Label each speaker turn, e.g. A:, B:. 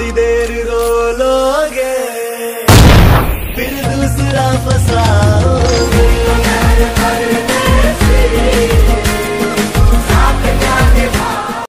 A: थोड़ी देर रोलोगे फिर दूसरा फसा